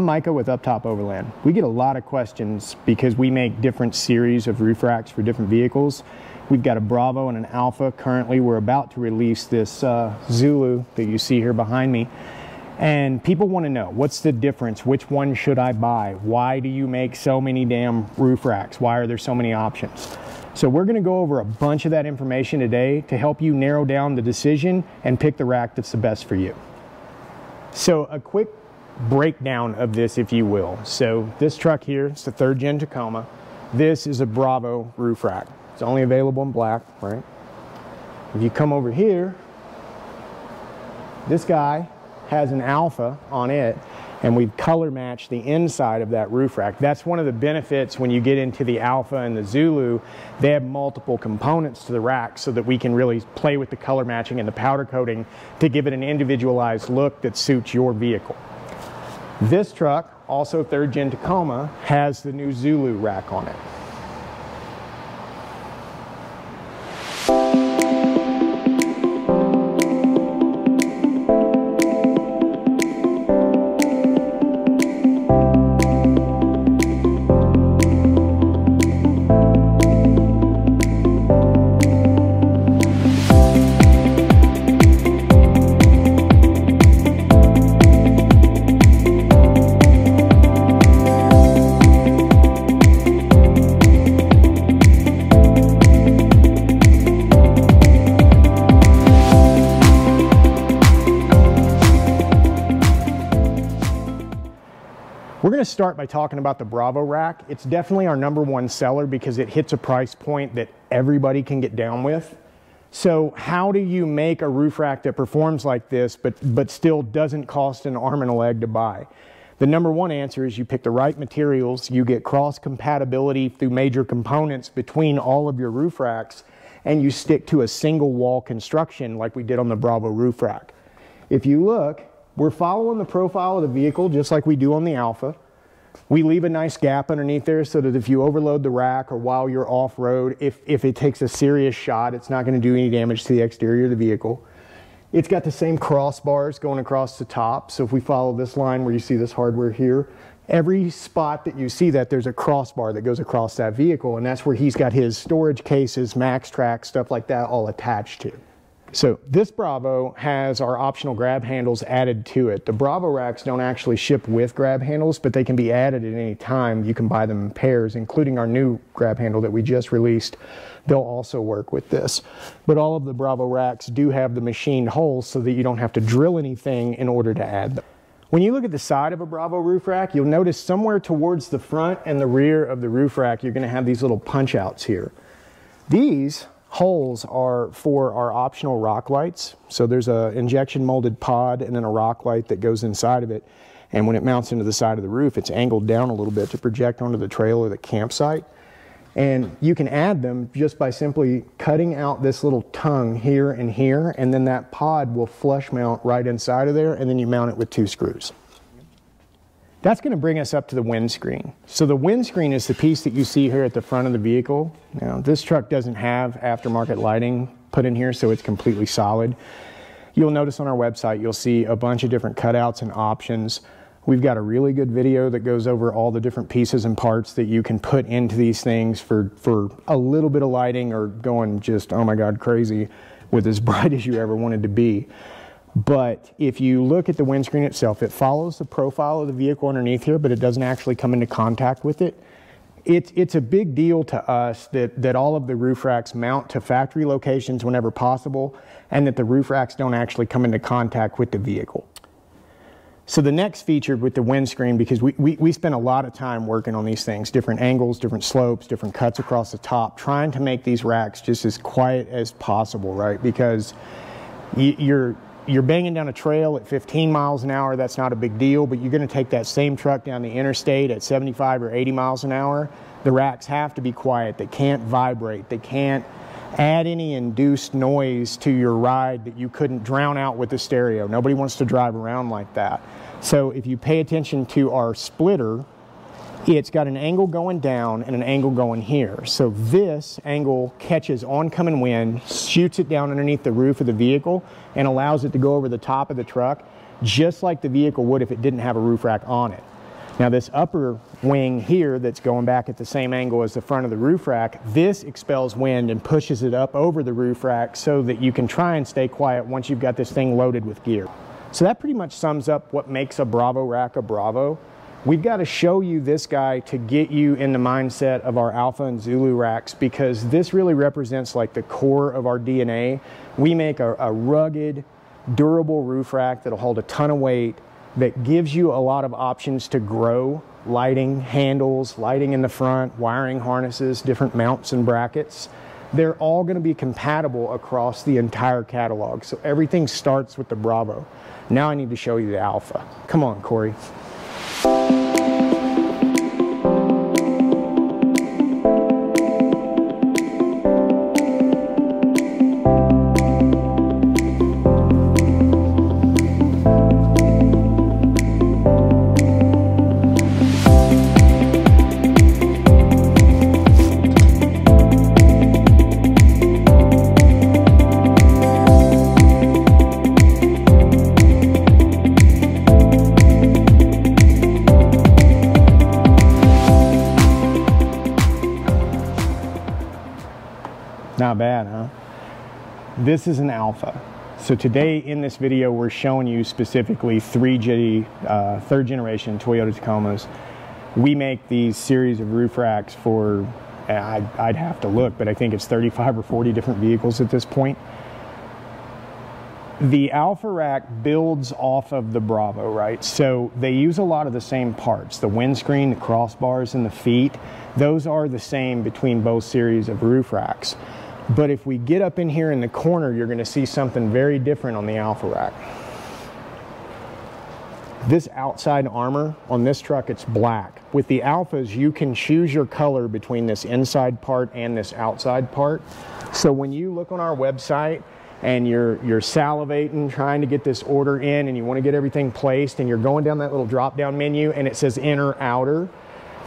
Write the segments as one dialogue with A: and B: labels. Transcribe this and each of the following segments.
A: I'm Micah with Uptop Overland. We get a lot of questions because we make different series of roof racks for different vehicles. We've got a Bravo and an Alpha Currently, we're about to release this uh, Zulu that you see here behind me. And people want to know, what's the difference? Which one should I buy? Why do you make so many damn roof racks? Why are there so many options? So we're going to go over a bunch of that information today to help you narrow down the decision and pick the rack that's the best for you. So a quick breakdown of this, if you will. So this truck here, it's the third gen Tacoma. This is a Bravo roof rack. It's only available in black, right? If you come over here, this guy has an alpha on it and we've color matched the inside of that roof rack. That's one of the benefits when you get into the Alpha and the Zulu. They have multiple components to the rack so that we can really play with the color matching and the powder coating to give it an individualized look that suits your vehicle. This truck, also third gen Tacoma, has the new Zulu rack on it. Start by talking about the Bravo rack. It's definitely our number one seller because it hits a price point that everybody can get down with. So how do you make a roof rack that performs like this but, but still doesn't cost an arm and a leg to buy? The number one answer is you pick the right materials, you get cross compatibility through major components between all of your roof racks, and you stick to a single wall construction like we did on the Bravo roof rack. If you look, we're following the profile of the vehicle just like we do on the Alpha. We leave a nice gap underneath there so that if you overload the rack or while you're off-road, if, if it takes a serious shot, it's not going to do any damage to the exterior of the vehicle. It's got the same crossbars going across the top. So if we follow this line where you see this hardware here, every spot that you see that there's a crossbar that goes across that vehicle and that's where he's got his storage cases, MaxTrax, stuff like that all attached to. So this Bravo has our optional grab handles added to it. The Bravo racks don't actually ship with grab handles, but they can be added at any time. You can buy them in pairs, including our new grab handle that we just released. They'll also work with this. But all of the Bravo racks do have the machined holes so that you don't have to drill anything in order to add them. When you look at the side of a Bravo roof rack, you'll notice somewhere towards the front and the rear of the roof rack, you're gonna have these little punch outs here. These holes are for our optional rock lights. So there's a injection molded pod and then a rock light that goes inside of it. And when it mounts into the side of the roof, it's angled down a little bit to project onto the trail or the campsite. And you can add them just by simply cutting out this little tongue here and here, and then that pod will flush mount right inside of there, and then you mount it with two screws. That's going to bring us up to the windscreen. So the windscreen is the piece that you see here at the front of the vehicle. Now this truck doesn't have aftermarket lighting put in here, so it's completely solid. You'll notice on our website, you'll see a bunch of different cutouts and options. We've got a really good video that goes over all the different pieces and parts that you can put into these things for, for a little bit of lighting or going just, oh my God, crazy with as bright as you ever wanted to be. But if you look at the windscreen itself, it follows the profile of the vehicle underneath here, but it doesn't actually come into contact with it. It's, it's a big deal to us that, that all of the roof racks mount to factory locations whenever possible, and that the roof racks don't actually come into contact with the vehicle. So the next feature with the windscreen, because we, we, we spent a lot of time working on these things, different angles, different slopes, different cuts across the top, trying to make these racks just as quiet as possible, right? Because you're, you're banging down a trail at 15 miles an hour, that's not a big deal, but you're going to take that same truck down the interstate at 75 or 80 miles an hour. The racks have to be quiet. They can't vibrate. They can't add any induced noise to your ride that you couldn't drown out with the stereo. Nobody wants to drive around like that. So if you pay attention to our splitter, it's got an angle going down and an angle going here. So this angle catches oncoming wind, shoots it down underneath the roof of the vehicle, and allows it to go over the top of the truck, just like the vehicle would if it didn't have a roof rack on it. Now this upper wing here that's going back at the same angle as the front of the roof rack, this expels wind and pushes it up over the roof rack so that you can try and stay quiet once you've got this thing loaded with gear. So that pretty much sums up what makes a Bravo rack a Bravo. We've got to show you this guy to get you in the mindset of our Alpha and Zulu racks because this really represents like the core of our DNA. We make a, a rugged, durable roof rack that'll hold a ton of weight, that gives you a lot of options to grow lighting, handles, lighting in the front, wiring harnesses, different mounts and brackets. They're all going to be compatible across the entire catalog. So everything starts with the Bravo. Now I need to show you the Alpha. Come on, Corey. Bye. Not bad, huh? This is an alpha. So today in this video, we're showing you specifically 3G, uh, third generation Toyota Tacomas. We make these series of roof racks for, I'd, I'd have to look, but I think it's 35 or 40 different vehicles at this point. The Alpha Rack builds off of the Bravo, right? So they use a lot of the same parts. The windscreen, the crossbars, and the feet, those are the same between both series of roof racks. But if we get up in here in the corner, you're gonna see something very different on the Alpha Rack. This outside armor on this truck, it's black. With the Alphas, you can choose your color between this inside part and this outside part. So when you look on our website and you're, you're salivating trying to get this order in and you wanna get everything placed and you're going down that little drop down menu and it says inner outer,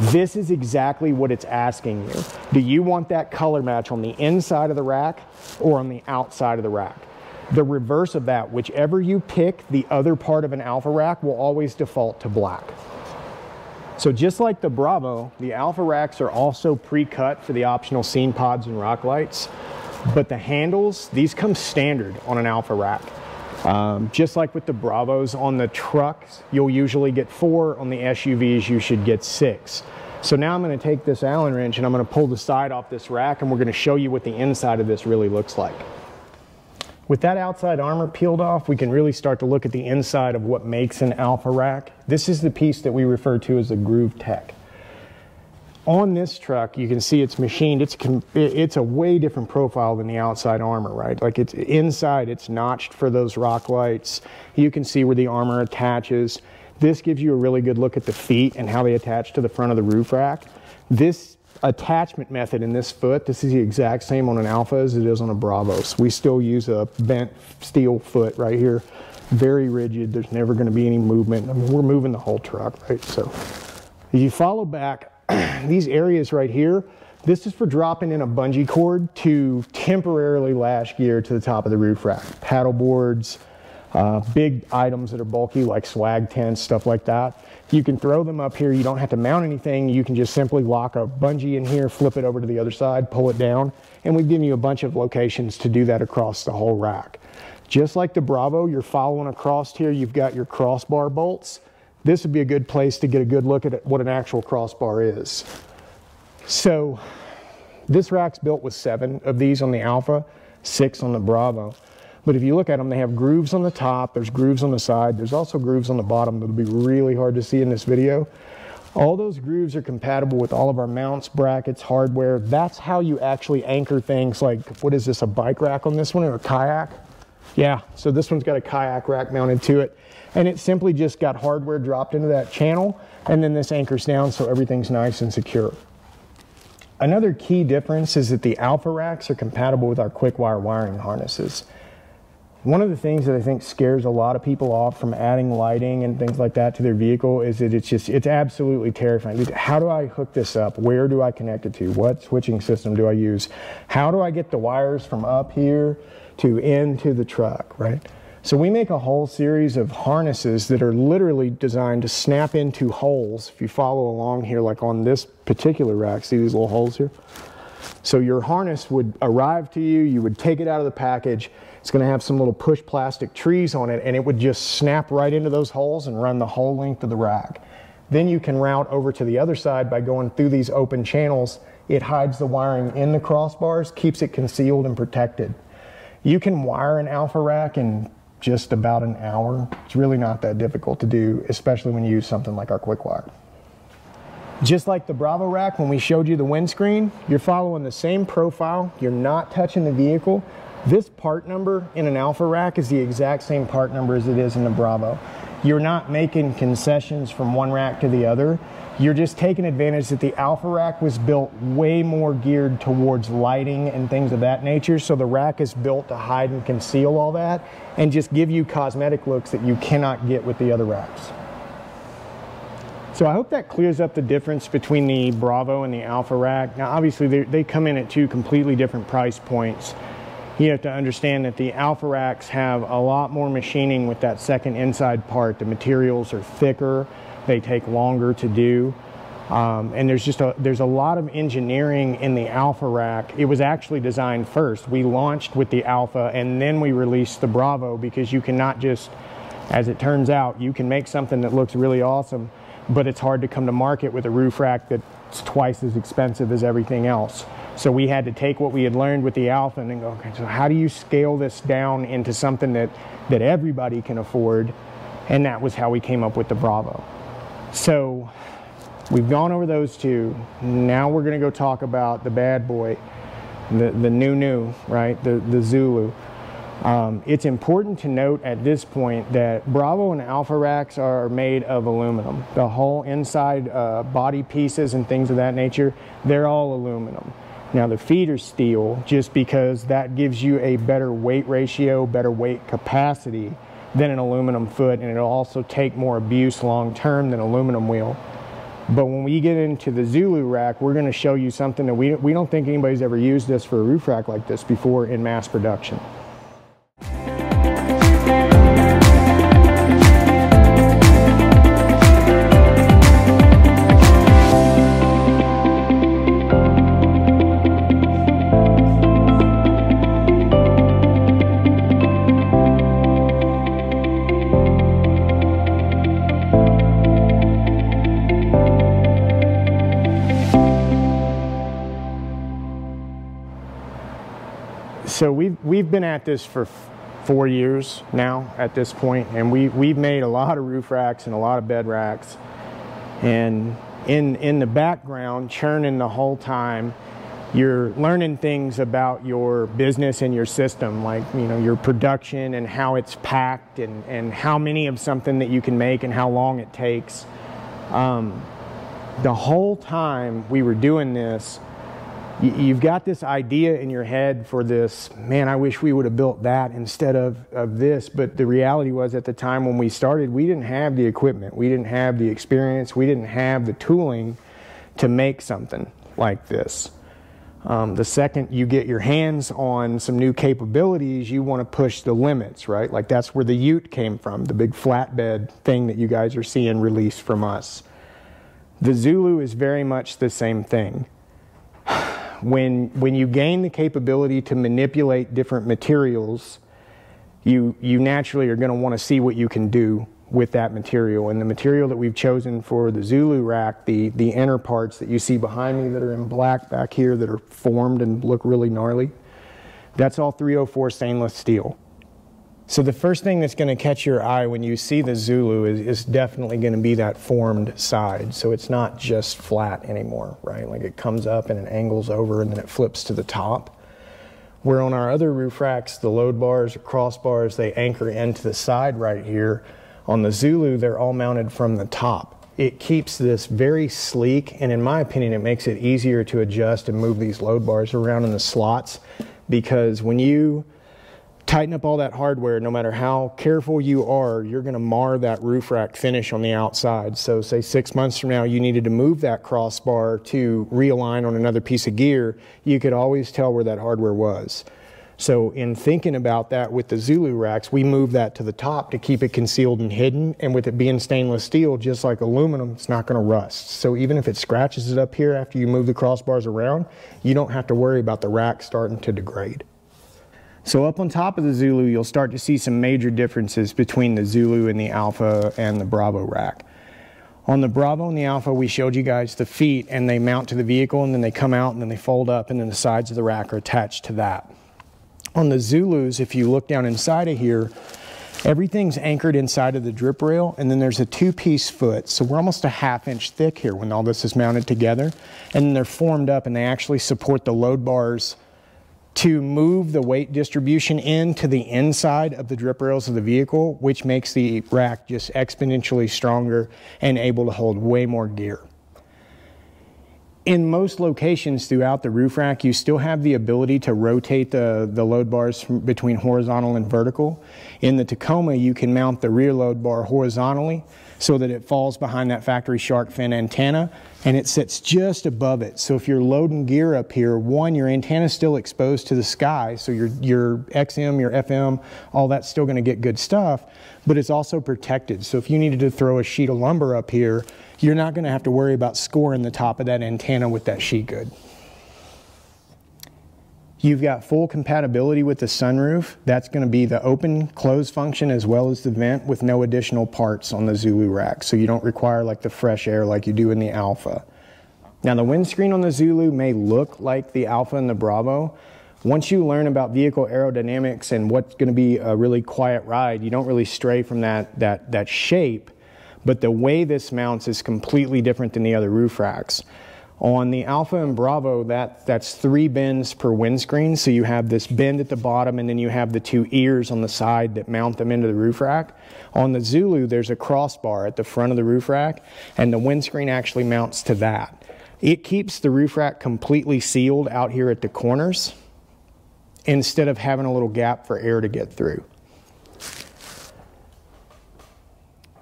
A: this is exactly what it's asking you. Do you want that color match on the inside of the rack or on the outside of the rack? The reverse of that, whichever you pick, the other part of an alpha rack will always default to black. So just like the Bravo, the alpha racks are also pre-cut for the optional scene pods and rock lights, but the handles, these come standard on an alpha rack. Um, just like with the Bravos on the trucks, you'll usually get four. On the SUVs, you should get six. So now I'm going to take this Allen wrench and I'm going to pull the side off this rack and we're going to show you what the inside of this really looks like. With that outside armor peeled off, we can really start to look at the inside of what makes an Alpha rack. This is the piece that we refer to as a Groove Tech on this truck, you can see it's machined. It's it's a way different profile than the outside armor, right? Like it's inside, it's notched for those rock lights. You can see where the armor attaches. This gives you a really good look at the feet and how they attach to the front of the roof rack. This attachment method in this foot, this is the exact same on an Alpha as it is on a Bravos. We still use a bent steel foot right here. Very rigid, there's never gonna be any movement. I mean, we're moving the whole truck, right? So if you follow back, these areas right here, this is for dropping in a bungee cord to temporarily lash gear to the top of the roof rack. Paddle boards, uh, big items that are bulky like swag tents, stuff like that. You can throw them up here. You don't have to mount anything. You can just simply lock a bungee in here, flip it over to the other side, pull it down. And we've given you a bunch of locations to do that across the whole rack. Just like the Bravo, you're following across here, you've got your crossbar bolts this would be a good place to get a good look at what an actual crossbar is. So this rack's built with seven of these on the Alpha, six on the Bravo. But if you look at them, they have grooves on the top, there's grooves on the side, there's also grooves on the bottom that'll be really hard to see in this video. All those grooves are compatible with all of our mounts, brackets, hardware. That's how you actually anchor things like, what is this, a bike rack on this one or a kayak? Yeah, so this one's got a kayak rack mounted to it and it simply just got hardware dropped into that channel and then this anchors down so everything's nice and secure. Another key difference is that the Alpha racks are compatible with our quick wire wiring harnesses. One of the things that I think scares a lot of people off from adding lighting and things like that to their vehicle is that it's just, it's absolutely terrifying. How do I hook this up? Where do I connect it to? What switching system do I use? How do I get the wires from up here to into the truck, right? So we make a whole series of harnesses that are literally designed to snap into holes. If you follow along here, like on this particular rack, see these little holes here? So your harness would arrive to you, you would take it out of the package, it's gonna have some little push plastic trees on it and it would just snap right into those holes and run the whole length of the rack. Then you can route over to the other side by going through these open channels. It hides the wiring in the crossbars, keeps it concealed and protected. You can wire an alpha rack in just about an hour. It's really not that difficult to do, especially when you use something like our quick wire. Just like the Bravo rack, when we showed you the windscreen, you're following the same profile. You're not touching the vehicle. This part number in an Alpha rack is the exact same part number as it is in the Bravo. You're not making concessions from one rack to the other. You're just taking advantage that the Alpha rack was built way more geared towards lighting and things of that nature. So the rack is built to hide and conceal all that and just give you cosmetic looks that you cannot get with the other racks. So I hope that clears up the difference between the Bravo and the Alpha rack. Now obviously they come in at two completely different price points you have to understand that the alpha racks have a lot more machining with that second inside part. The materials are thicker, they take longer to do. Um, and there's just a there's a lot of engineering in the alpha rack it was actually designed first we launched with the alpha and then we released the bravo because you cannot just as it turns out you can make something that looks really awesome but it's hard to come to market with a roof rack that's twice as expensive as everything else so we had to take what we had learned with the Alpha and then go, okay, so how do you scale this down into something that, that everybody can afford? And that was how we came up with the Bravo. So we've gone over those two. Now we're going to go talk about the bad boy, the, the new new, right? The, the Zulu. Um, it's important to note at this point that Bravo and Alpha racks are made of aluminum. The whole inside uh, body pieces and things of that nature, they're all aluminum. Now the feet are steel just because that gives you a better weight ratio, better weight capacity than an aluminum foot and it'll also take more abuse long term than aluminum wheel. But when we get into the Zulu rack, we're going to show you something that we, we don't think anybody's ever used this for a roof rack like this before in mass production. Been at this for four years now at this point, and we, we've made a lot of roof racks and a lot of bed racks. And in, in the background, churning the whole time, you're learning things about your business and your system, like you know your production and how it's packed and, and how many of something that you can make and how long it takes. Um, the whole time we were doing this, you've got this idea in your head for this man i wish we would have built that instead of, of this. But the reality was at the time when we started we didn't have the equipment. We didn't have the experience. We didn't have the tooling to make something like this. Um, the second you get your hands on some new capabilities you want to push the limits right? Like that's where the ute came from the big flatbed thing that you guys are seeing released from us. The zulu is very much the same thing when, when you gain the capability to manipulate different materials, you, you naturally are going to want to see what you can do with that material. And the material that we've chosen for the Zulu rack, the, the inner parts that you see behind me that are in black back here that are formed and look really gnarly, that's all 304 stainless steel. So the first thing that's going to catch your eye when you see the Zulu is, is definitely going to be that formed side. So it's not just flat anymore, right? Like it comes up and it angles over and then it flips to the top. Where on our other roof racks, the load bars or crossbars, they anchor into the side right here. On the Zulu, they're all mounted from the top. It keeps this very sleek, and in my opinion, it makes it easier to adjust and move these load bars around in the slots because when you tighten up all that hardware, no matter how careful you are, you're going to mar that roof rack finish on the outside. So, say six months from now, you needed to move that crossbar to realign on another piece of gear, you could always tell where that hardware was. So in thinking about that with the Zulu racks, we move that to the top to keep it concealed and hidden. And with it being stainless steel, just like aluminum, it's not gonna rust. So even if it scratches it up here after you move the crossbars around, you don't have to worry about the rack starting to degrade. So up on top of the Zulu, you'll start to see some major differences between the Zulu and the Alpha and the Bravo rack. On the Bravo and the Alpha, we showed you guys the feet and they mount to the vehicle and then they come out and then they fold up and then the sides of the rack are attached to that. On the Zulus, if you look down inside of here, everything's anchored inside of the drip rail, and then there's a two-piece foot. So we're almost a half inch thick here when all this is mounted together. And they're formed up and they actually support the load bars to move the weight distribution into the inside of the drip rails of the vehicle, which makes the rack just exponentially stronger and able to hold way more gear in most locations throughout the roof rack, you still have the ability to rotate the, the load bars between horizontal and vertical. In the Tacoma, you can mount the rear load bar horizontally so that it falls behind that factory shark fin antenna and it sits just above it. So if you're loading gear up here, one, your antenna is still exposed to the sky, so your, your XM, your FM, all that's still gonna get good stuff, but it's also protected. So if you needed to throw a sheet of lumber up here, you're not going to have to worry about scoring the top of that antenna with that sheet good. You've got full compatibility with the sunroof. That's going to be the open close function as well as the vent with no additional parts on the Zulu rack. So you don't require like the fresh air like you do in the Alpha. Now the windscreen on the Zulu may look like the Alpha and the Bravo. Once you learn about vehicle aerodynamics and what's going to be a really quiet ride, you don't really stray from that, that, that shape but the way this mounts is completely different than the other roof racks. On the Alpha and Bravo, that, that's three bends per windscreen. So you have this bend at the bottom and then you have the two ears on the side that mount them into the roof rack. On the Zulu, there's a crossbar at the front of the roof rack and the windscreen actually mounts to that. It keeps the roof rack completely sealed out here at the corners instead of having a little gap for air to get through.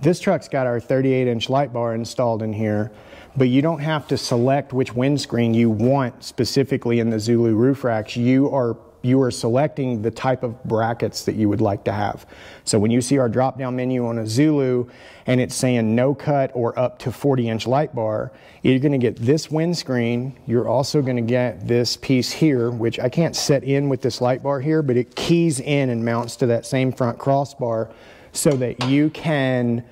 A: This truck's got our 38 inch light bar installed in here, but you don't have to select which windscreen you want specifically in the Zulu roof racks. You are you are selecting the type of brackets that you would like to have. So when you see our drop down menu on a Zulu and it's saying no cut or up to 40 inch light bar, you're gonna get this windscreen. You're also gonna get this piece here, which I can't set in with this light bar here, but it keys in and mounts to that same front crossbar so that you can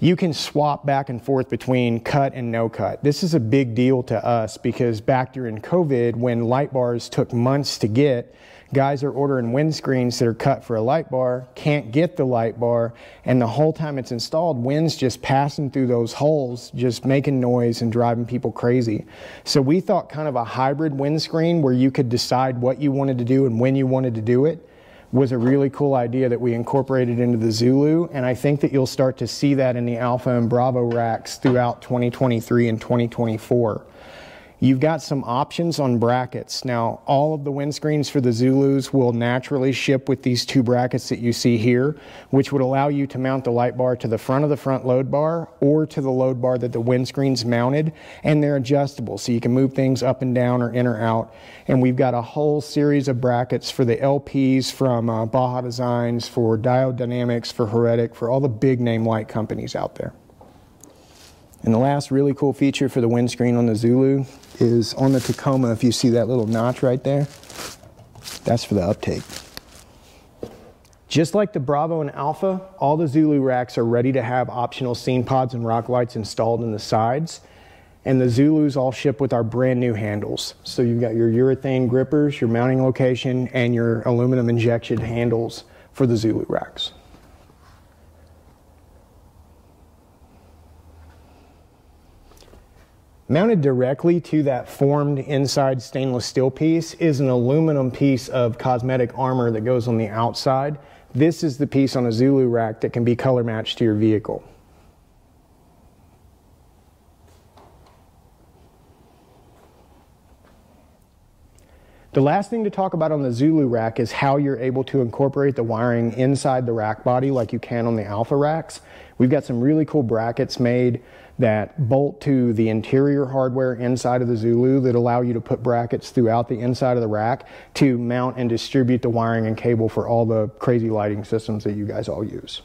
A: you can swap back and forth between cut and no cut. This is a big deal to us because back during COVID, when light bars took months to get, guys are ordering windscreens that are cut for a light bar, can't get the light bar, and the whole time it's installed, wind's just passing through those holes, just making noise and driving people crazy. So we thought kind of a hybrid windscreen where you could decide what you wanted to do and when you wanted to do it was a really cool idea that we incorporated into the Zulu, and I think that you'll start to see that in the Alpha and Bravo racks throughout 2023 and 2024. You've got some options on brackets. Now, all of the windscreens for the Zulus will naturally ship with these two brackets that you see here, which would allow you to mount the light bar to the front of the front load bar or to the load bar that the windscreen's mounted, and they're adjustable, so you can move things up and down or in or out. And we've got a whole series of brackets for the LPs from uh, Baja Designs, for Diode Dynamics, for Heretic, for all the big name light companies out there. And the last really cool feature for the windscreen on the Zulu is on the Tacoma, if you see that little notch right there, that's for the uptake. Just like the Bravo and Alpha, all the Zulu racks are ready to have optional scene pods and rock lights installed in the sides. And the Zulus all ship with our brand new handles. So you've got your urethane grippers, your mounting location, and your aluminum injection handles for the Zulu racks. Mounted directly to that formed inside stainless steel piece is an aluminum piece of cosmetic armor that goes on the outside. This is the piece on a Zulu rack that can be color matched to your vehicle. The last thing to talk about on the Zulu rack is how you're able to incorporate the wiring inside the rack body like you can on the Alpha racks. We've got some really cool brackets made that bolt to the interior hardware inside of the Zulu that allow you to put brackets throughout the inside of the rack to mount and distribute the wiring and cable for all the crazy lighting systems that you guys all use.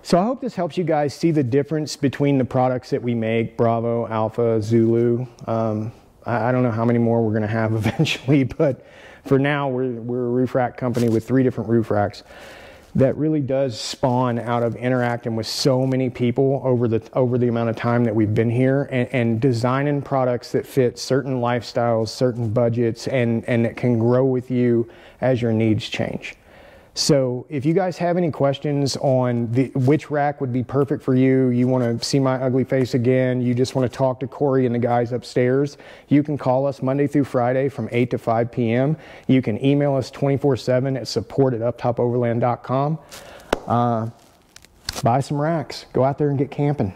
A: So I hope this helps you guys see the difference between the products that we make, Bravo, Alpha, Zulu. Um, I, don't know how many more we're gonna have eventually, but for now, we're, we're a roof rack company with three different roof racks that really does spawn out of interacting with so many people over the over the amount of time that we've been here and, and, designing products that fit certain lifestyles certain budgets and and that can grow with you as your needs change so if you guys have any questions on the, which rack would be perfect for you, you want to see my ugly face again, you just want to talk to Corey and the guys upstairs, you can call us Monday through Friday from 8 to 5 p.m. You can email us 24-7 at support at uptopoverland.com. Uh, buy some racks. Go out there and get camping.